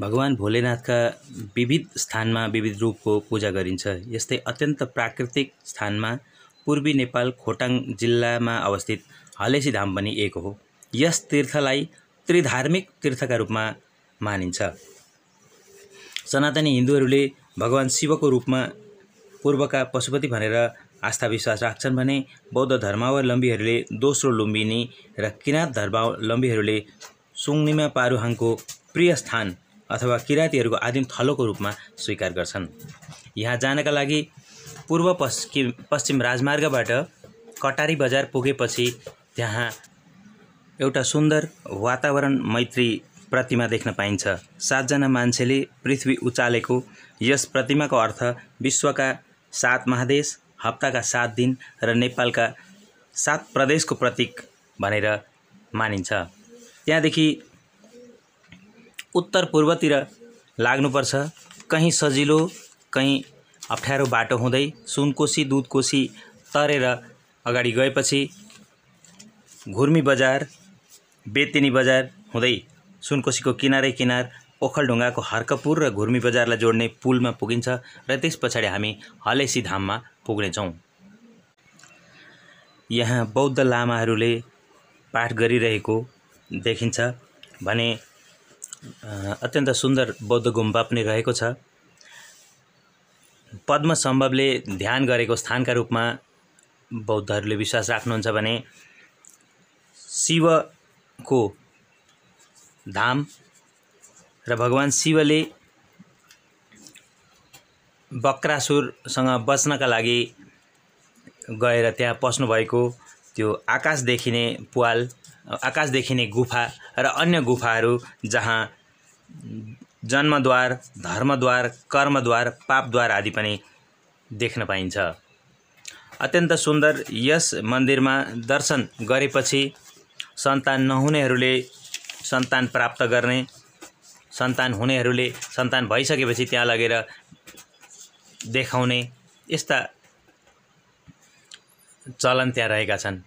भगवान् भोलेनाथका विविध स्थानमा विविध रूपको पूजा गरिन्छ। यस्तै अत्यन्त प्राकृतिक स्थानमा पूर्वी नेपाल खोटाङ जिल्लामा अवस्थित हलेसी धाम पनि एक हो। यस तीर्थलाई त्रिधार्मिक तीर्थका रूपमा मानिन्छ। सनातनी हिन्दूहरूले भगवान् शिवको रूपमा पूर्वका पशुपति भनेर आस्था विश्वास राख्छन् भने बौद्ध धर्मावलम्बीहरूले दोस्रो लुम्बिनी र किराँत धर्मावलम्बीहरूले सुङ्निमा पारुहाङको प्रिय स्थान अथवा किराँतीहरूको आदिम थलोको रूपमा स्वीकार गर्छन्। यहाँ जानका लागि पूर्व पश्चिम पश्चिम राजमार्गबाट कटारी बजार पुगेपछि त्यहाँ एउटा सुन्दर वातावरण मैत्री प्रतिमा देख्न पाइन्छ। सातजना मान्छेले पृथ्वी उचालेको यस प्रतिमाको अर्थ विश्वका सात महादेश हप्ताका सात दिन र नेपालका सात प्रदेशको प्रतीक भनेर मानिन्छ। त्यहाँदेखि उत्तर पूर्वतिर लाग्नुपर्छ। कहीँ सजिलो कहीँ अप्ठ्यारो बाटो हुँदै सुनकोसी दुधकोसी तरेर अगाडि गएपछि घुर्मी बजार बेतिनी बजार हुँदै सुनकोसीको किनारै किनार ओखलढुङ्गाको हर्कपुर र घुर्मी बजारलाई जोड्ने पुलमा पुगिन्छ र त्यस पछाडि हामी हलेसी धाममा पुग्नेछौँ। यहाँ बौद्ध लामाहरूले पाठ गरिरहेको देखिन्छ भने अत्यन्त सुन्दर बौद्ध गुम्बा पनि रहेको छ। पद्म सम्भवले ध्यान गरेको स्थानका रूपमा बौद्धहरूले विश्वास राख्नुहुन्छ भने शिवको धाम र भगवान् शिवले बक्रासुरसँग बच्नका लागि गएर त्यहाँ पस्नुभएको त्यो आकाश देखिने पुवाल आकाश देखिने गुफा र अन्य गुफाहरू जहाँ जन्मद्वार धर्मद्वार कर्मद्वार पापद्वार आदि पनि देख्न पाइन्छ। अत्यन्त सुन्दर यस मन्दिरमा दर्शन गरेपछि सन्तान नहुनेहरूले सन्तान प्राप्त गर्ने सन्तान हुनेहरूले सन्तान भइसकेपछि त्यहाँ लगेर देखाउने यस्ता चलन त्यहाँ रहेका छन्।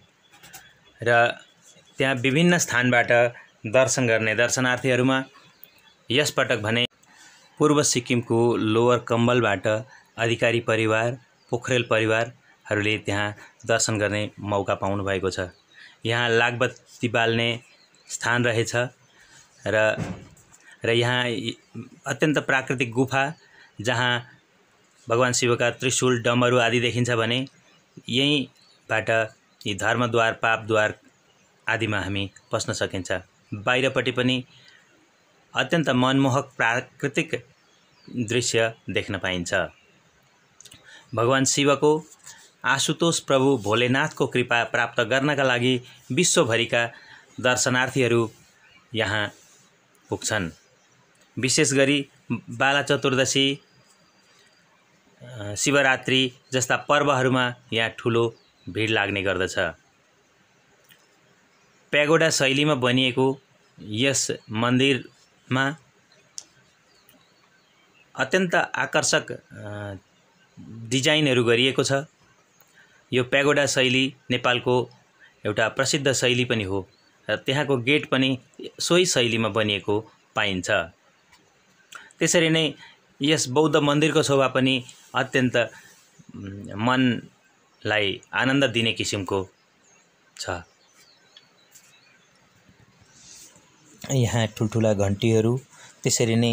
र त्यहाँ विभिन्न स्थानबाट दर्शन गर्ने दर्शनार्थीहरूमा यसपटक भने पूर्व सिक्किमको लोवर कम्बलबाट अधिकारी परिवार पोखरेल परिवारहरूले त्यहाँ दर्शन गर्ने मौका पाउनुभएको छ। यहाँ लागबत्ती बाल्ने स्थान रहेछ र र यहाँ अत्यन्त प्राकृतिक गुफा जहाँ भगवान् शिवका त्रिशूल डमरू आदि देखिन्छ भने यहीँबाट यी धर्मद्वार पापद्वार आदिमा हामी पस्न सकिन्छ। बाहिरपट्टि पनि अत्यन्त मनमोहक प्राकृतिक दृश्य देख्न पाइन्छ। भगवान् शिवको आशुतोष प्रभु भोलेनाथको कृपा प्राप्त गर्नका लागि विश्वभरिका दर्शनार्थीहरू यहाँ पुग्छन्। विशेष गरी बाला चतुर्दशी शिवरात्रि जस्ता पर्वहरूमा यहाँ ठुलो भिड लाग्ने गर्दछ। प्यागोडा शैलीमा बनिएको यस मन्दिरमा अत्यन्त आकर्षक डिजाइनहरू गरिएको छ। यो प्यागोडा शैली नेपालको एउटा प्रसिद्ध शैली पनि हो र त्यहाँको गेट पनि सोही शैलीमा बनिएको पाइन्छ। त्यसरी नै यस बौद्ध मन्दिरको शोभा पनि अत्यन्त मनलाई आनन्द दिने किसिमको छ। यहाँ ठुल्ठुला घन्टीहरू त्यसरी नै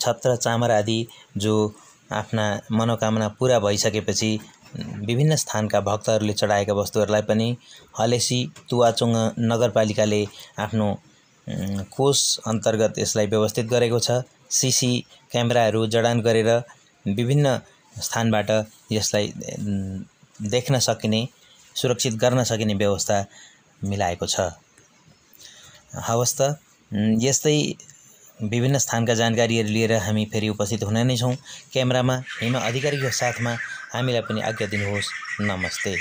छत्र चामर आदि जो आफ्ना मनोकामना पुरा भइसकेपछि विभिन्न स्थानका भक्तहरूले चढाएका वस्तुहरूलाई पनि हलेसी तुवाचुङ नगरपालिकाले आफ्नो कोष अन्तर्गत यसलाई व्यवस्थित गरेको छ। सिसी क्यामेराहरू जडान गरेर विभिन्न स्थानबाट यसलाई देख्न सकिने सुरक्षित गर्न सकिने व्यवस्था मिलाएको छ। हवस् यस्तै विभिन्न स्थानका जानकारीहरू लिएर हामी फेरि उपस्थित हुने नै छौँ। क्यामेरामा हिमा अधिकारीको साथमा हामीलाई पनि आज्ञा दिनुहोस्। नमस्ते।